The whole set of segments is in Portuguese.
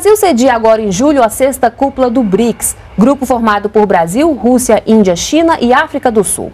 Brasil cedia agora em julho a sexta cúpula do BRICS, grupo formado por Brasil, Rússia, Índia, China e África do Sul.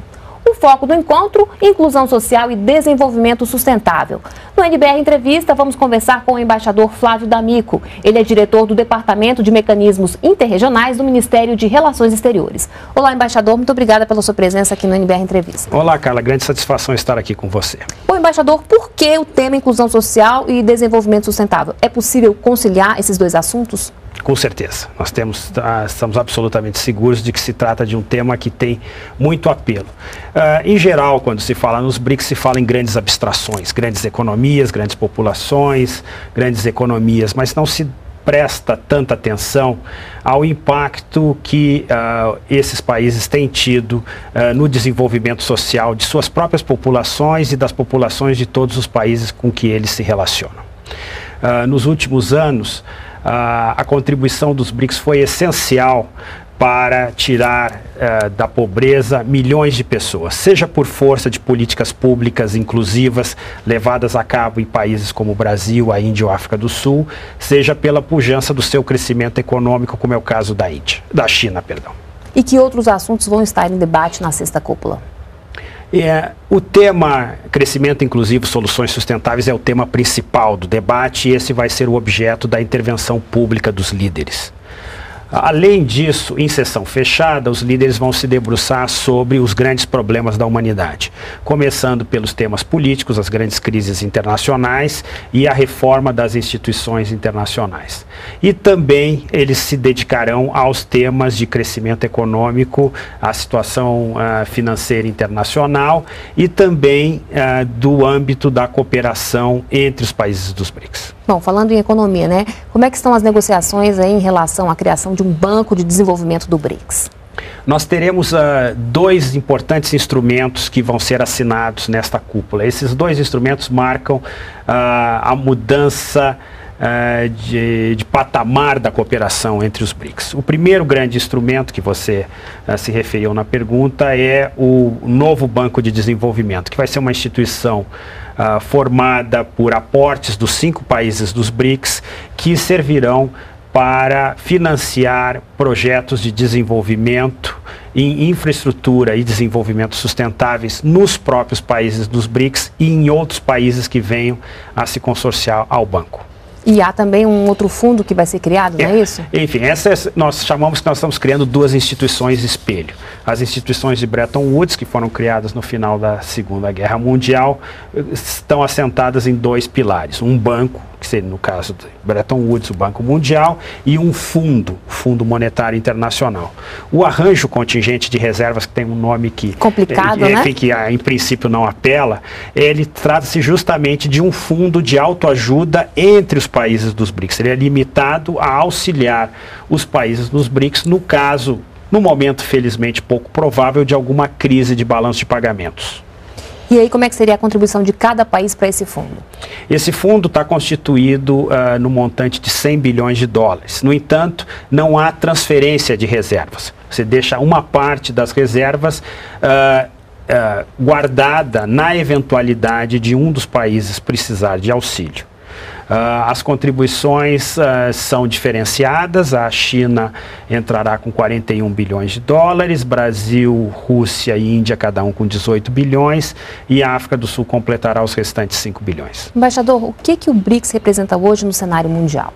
O foco do encontro, inclusão social e desenvolvimento sustentável. No NBR Entrevista, vamos conversar com o embaixador Flávio D'Amico. Ele é diretor do Departamento de Mecanismos Interregionais do Ministério de Relações Exteriores. Olá, embaixador, muito obrigada pela sua presença aqui no NBR Entrevista. Olá, Carla, grande satisfação estar aqui com você. Bom, embaixador, por que o tema inclusão social e desenvolvimento sustentável? É possível conciliar esses dois assuntos? Com certeza. Nós temos, ah, estamos absolutamente seguros de que se trata de um tema que tem muito apelo. Uh, em geral, quando se fala nos BRICS, se fala em grandes abstrações, grandes economias, grandes populações, grandes economias, mas não se presta tanta atenção ao impacto que uh, esses países têm tido uh, no desenvolvimento social de suas próprias populações e das populações de todos os países com que eles se relacionam. Uh, nos últimos anos, a contribuição dos BRICS foi essencial para tirar uh, da pobreza milhões de pessoas, seja por força de políticas públicas inclusivas levadas a cabo em países como o Brasil, a Índia ou a África do Sul, seja pela pujança do seu crescimento econômico, como é o caso da Índia, da China, perdão. E que outros assuntos vão estar em debate na sexta cúpula? É, o tema crescimento inclusivo, soluções sustentáveis é o tema principal do debate e esse vai ser o objeto da intervenção pública dos líderes. Além disso, em sessão fechada, os líderes vão se debruçar sobre os grandes problemas da humanidade, começando pelos temas políticos, as grandes crises internacionais e a reforma das instituições internacionais. E também eles se dedicarão aos temas de crescimento econômico, a situação uh, financeira internacional e também uh, do âmbito da cooperação entre os países dos BRICS. Bom, falando em economia, né? Como é que estão as negociações em relação à criação de um banco de desenvolvimento do BRICS? Nós teremos uh, dois importantes instrumentos que vão ser assinados nesta cúpula. Esses dois instrumentos marcam uh, a mudança uh, de, de, patamar da cooperação entre os BRICS. O primeiro grande instrumento que você se referiu na pergunta é o novo Banco de Desenvolvimento, que vai ser uma instituição uh, formada por aportes dos cinco países dos BRICS que servirão para financiar projetos de desenvolvimento em infraestrutura e desenvolvimento sustentáveis nos próprios países dos BRICS e em outros países que venham a se consorciar ao banco. E há também um outro fundo que vai ser criado, não é, é isso? Enfim, essa é, nós chamamos que nós estamos criando duas instituições espelho. As instituições de Bretton Woods, que foram criadas no final da Segunda Guerra Mundial, estão assentadas em dois pilares. Um banco que seria no caso de Bretton Woods, o Banco Mundial, e um fundo, Fundo Monetário Internacional. O arranjo contingente de reservas, que tem um nome que, Complicado, é, né? que em princípio não apela, ele trata-se justamente de um fundo de autoajuda entre os países dos BRICS. Ele é limitado a auxiliar os países dos BRICS no caso, no momento felizmente pouco provável, de alguma crise de balanço de pagamentos. E aí, como é que seria a contribuição de cada país para esse fundo? Esse fundo está constituído uh, no montante de 100 bilhões de dólares. No entanto, não há transferência de reservas. Você deixa uma parte das reservas uh, uh, guardada na eventualidade de um dos países precisar de auxílio. Uh, as contribuições uh, são diferenciadas. A China entrará com 41 bilhões de dólares, Brasil, Rússia e Índia, cada um com 18 bilhões, e a África do Sul completará os restantes 5 bilhões. Embaixador, o que, que o BRICS representa hoje no cenário mundial?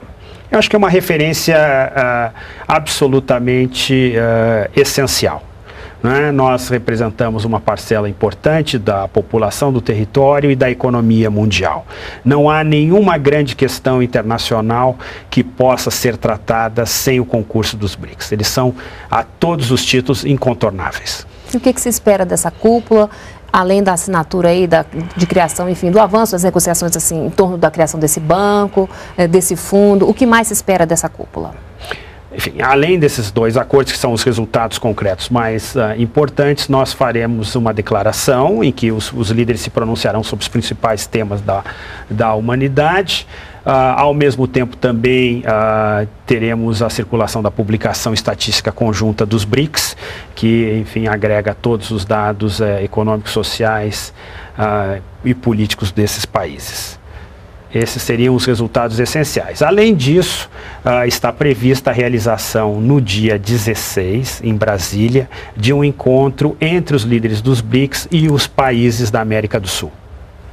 Eu acho que é uma referência uh, absolutamente essencial. Né? Nós representamos uma parcela importante da população do território e da economia mundial. Não há nenhuma grande questão internacional que possa ser tratada sem o concurso dos BRICS. Eles são, a todos os títulos, incontornáveis. E o que, que se espera dessa cúpula? além da assinatura aí da, de criação, enfim, do avanço das negociações assim, em torno da criação desse banco, eh, desse fundo, o que mais se espera dessa cúpula? Enfim, além desses dois acordos, que são os resultados concretos mais uh, importantes, nós faremos uma declaração em que os, os, líderes se pronunciarão sobre os principais temas da, da humanidade. Uh, ao mesmo tempo, também uh, teremos a circulação da publicação estatística conjunta dos BRICS, que, enfim, agrega todos os dados uh, econômicos, sociais e políticos desses países. Esses seriam os resultados essenciais. Além disso, uh, está prevista a realização no dia 16, em Brasília, de um encontro entre os líderes dos BRICS e os países da América do Sul.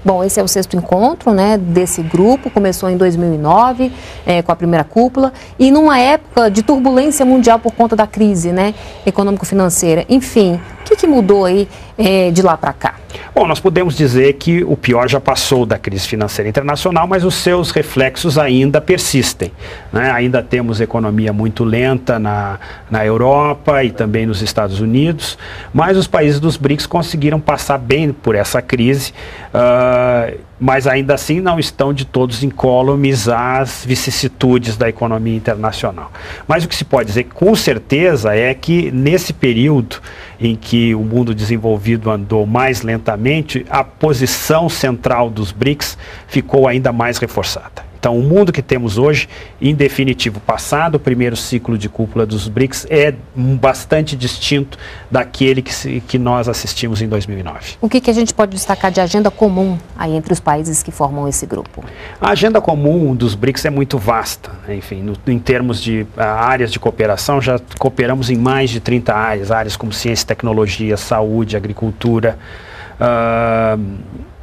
Bom, esse é o sexto encontro né, desse grupo, começou em 2009 é, com a primeira cúpula e numa época de turbulência mundial por conta da crise né, econômico-financeira. Enfim, o que, que mudou aí é, de lá para cá? Bom, nós podemos dizer que o pior já passou da crise financeira internacional, mas os seus reflexos ainda persistem. Né? Ainda temos economia muito lenta na, na Europa e também nos Estados Unidos, mas os países dos BRICS conseguiram passar bem por essa crise. Uh, mas ainda assim não estão de todos incólumes às vicissitudes da economia internacional. Mas o que se pode dizer com certeza é que nesse período em que o mundo desenvolvido andou mais lentamente, a posição central dos BRICS ficou ainda mais reforçada. Então, o mundo que temos hoje, em definitivo, passado o primeiro ciclo de cúpula dos BRICS, é bastante distinto daquele que, se, que nós assistimos em 2009. O que, que a gente pode destacar de agenda comum aí entre os países que formam esse grupo? A agenda comum dos BRICS é muito vasta. Né? Enfim, no, em termos de uh, áreas de cooperação, já cooperamos em mais de 30 áreas, áreas como ciência e tecnologia, saúde, agricultura. Uh,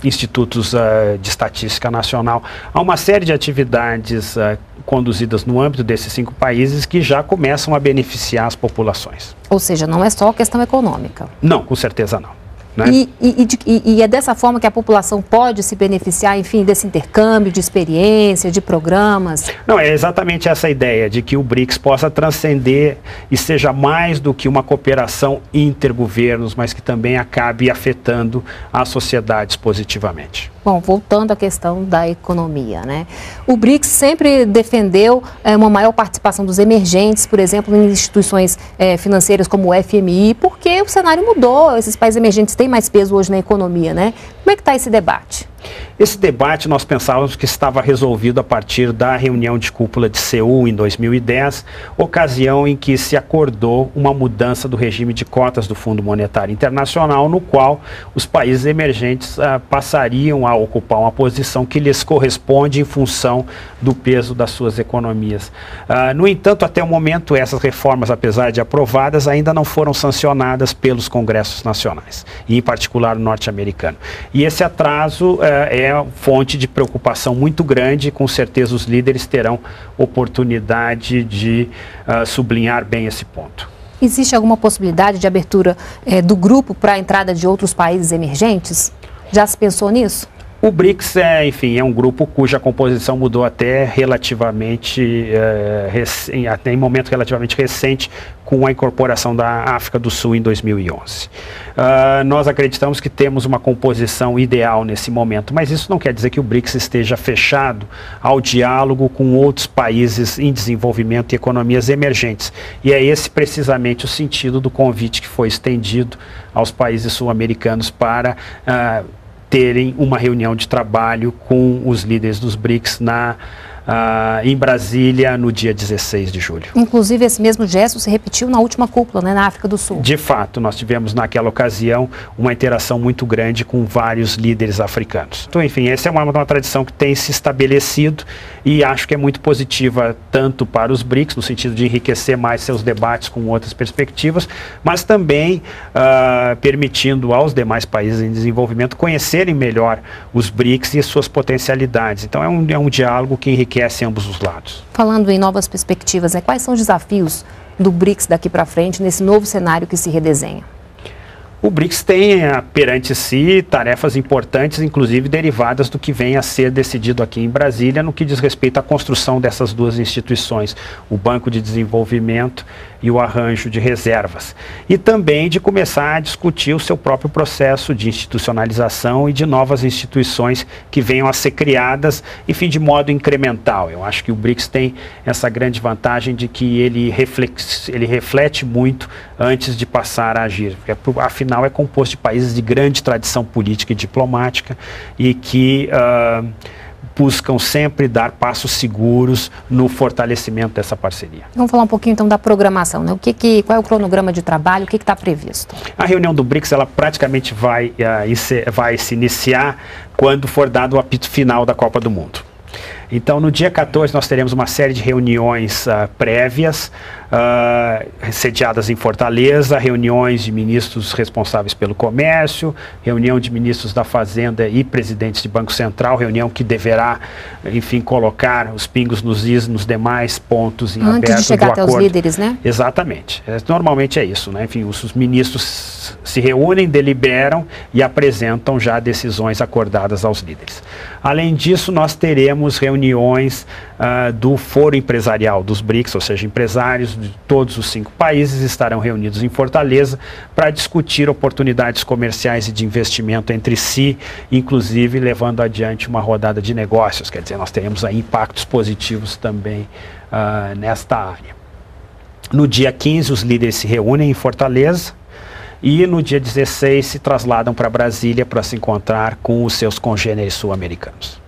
institutos uh, de estatística nacional. Há uma série de atividades uh, conduzidas no âmbito desses cinco países que já começam a beneficiar as populações. Ou seja, não é só questão econômica. Não, com certeza não. Né? E, e, e, e, é dessa forma que a população pode se beneficiar, enfim, desse intercâmbio de experiência, de programas? Não, é exatamente essa ideia de que o BRICS possa transcender e seja mais do que uma cooperação intergovernos, mas que também acabe afetando as sociedades positivamente. Bom, voltando à questão da economia, né? O BRICS sempre defendeu é, uma maior participação dos emergentes, por exemplo, em instituições é, financeiras como o FMI, porque o cenário mudou, esses países emergentes têm mais peso hoje na economia, né? Como é que está esse debate? Esse debate nós pensávamos que estava resolvido a partir da reunião de cúpula de Seul em 2010, ocasião em que se acordou uma mudança do regime de cotas do Fundo Monetário Internacional, no qual os países emergentes ah, passariam a ocupar uma posição que lhes corresponde em função do peso das suas economias. Ah, no entanto, até o momento, essas reformas, apesar de aprovadas, ainda não foram sancionadas pelos congressos nacionais, e em particular o norte-americano. E esse atraso eh, é fonte de preocupação muito grande com certeza os líderes terão oportunidade de uh, sublinhar bem esse ponto. Existe alguma possibilidade de abertura eh, do grupo para a entrada de outros países emergentes? Já se pensou nisso? O BRICS é, enfim, é um grupo cuja composição mudou até relativamente, é, até em momento relativamente recente, com a incorporação da África do Sul em 2011. Uh, ah, nós acreditamos que temos uma composição ideal nesse momento, mas isso não quer dizer que o BRICS esteja fechado ao diálogo com outros países em desenvolvimento e economias emergentes. E é esse precisamente o sentido do convite que foi estendido aos países sul-americanos para. Uh, terem uma reunião de trabalho com os líderes dos BRICS na Uh, em Brasília no dia 16 de julho. Inclusive, esse mesmo gesto se repetiu na última cúpula, né, na África do Sul. De fato, nós tivemos naquela ocasião uma interação muito grande com vários líderes africanos. Então, enfim, essa é uma, uma tradição que tem se estabelecido e acho que é muito positiva tanto para os BRICS, no sentido de enriquecer mais seus debates com outras perspectivas, mas também uh, permitindo aos demais países em desenvolvimento conhecerem melhor os BRICS e suas potencialidades. Então, é um, é um diálogo que enriquece ambos os lados. Falando em novas perspectivas, né, quais são os desafios do BRICS daqui para frente nesse novo cenário que se redesenha? O BRICS tem eh, perante si tarefas importantes, inclusive derivadas do que vem a ser decidido aqui em Brasília no que diz respeito à construção dessas duas instituições, o Banco de Desenvolvimento e o arranjo de reservas. E também de começar a discutir o seu próprio processo de institucionalização e de novas instituições que venham a ser criadas, enfim, de modo incremental. Eu acho que o BRICS tem essa grande vantagem de que ele, reflex, ele reflete muito antes de passar a agir. Porque, afinal, é composto de países de grande tradição política e diplomática e que uh, buscam sempre dar passos seguros no fortalecimento dessa parceria. Vamos falar um pouquinho então da programação, né? O que, que qual é o cronograma de trabalho, o que está previsto? A reunião do BRICS ela praticamente vai, uh, vai se iniciar quando for dado o apito final da Copa do Mundo. Então, no dia 14, nós teremos uma série de reuniões uh, prévias, uh, sediadas em Fortaleza, reuniões de ministros responsáveis pelo comércio, reunião de ministros da Fazenda e presidentes de Banco Central, reunião que deverá, enfim, colocar os pingos nos is nos demais pontos em Antes aberto de chegar do até acordo. os líderes, né? Exatamente. É, normalmente é isso, né? Enfim, os, os ministros se reúnem, deliberam e apresentam já decisões acordadas aos líderes. Além disso, nós teremos reuniões uh, do Foro Empresarial dos BRICS, ou seja, empresários de todos os cinco países estarão reunidos em Fortaleza para discutir oportunidades comerciais e de investimento entre si, inclusive levando adiante uma rodada de negócios. Quer dizer, nós teremos aí impactos positivos também uh, nesta área. No dia 15, os líderes se reúnem em Fortaleza e no dia 16 se trasladam para Brasília para se encontrar com os seus congêneres sul-americanos.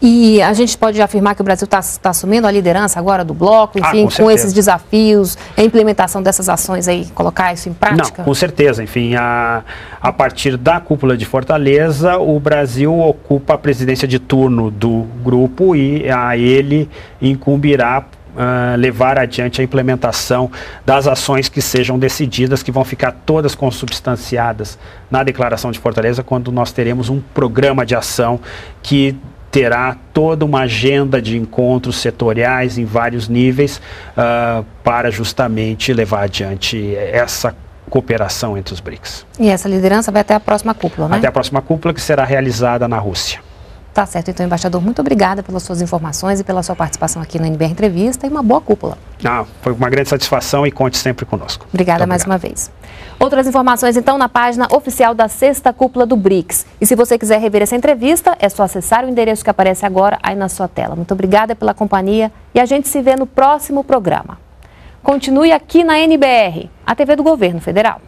E a gente pode afirmar que o Brasil está tá assumindo a liderança agora do bloco, ah, enfim, ah, com, com, esses desafios, a implementação dessas ações aí, colocar isso em prática? Não, com certeza. Enfim, a, a partir da cúpula de Fortaleza, o Brasil ocupa a presidência de turno do grupo e a ele incumbirá Uh, levar adiante a implementação das ações que sejam decididas, que vão ficar todas consubstanciadas na Declaração de Fortaleza, quando nós teremos um programa de ação que terá toda uma agenda de encontros setoriais em vários níveis uh, para justamente levar adiante essa cooperação entre os BRICS. E essa liderança vai até a próxima cúpula, né? Até a próxima cúpula que será realizada na Rússia. Tá certo, então, embaixador, muito obrigada pelas suas informações e pela sua participação aqui no NBR Entrevista e uma boa cúpula. Ah, foi uma grande satisfação e conte sempre conosco. Obrigada mais uma vez. Outras informações, então, na página oficial da sexta cúpula do BRICS. E se você quiser rever essa entrevista, é só acessar o endereço que aparece agora aí na sua tela. Muito obrigada pela companhia e a gente se vê no próximo programa. Continue aqui na NBR, a TV do Governo Federal.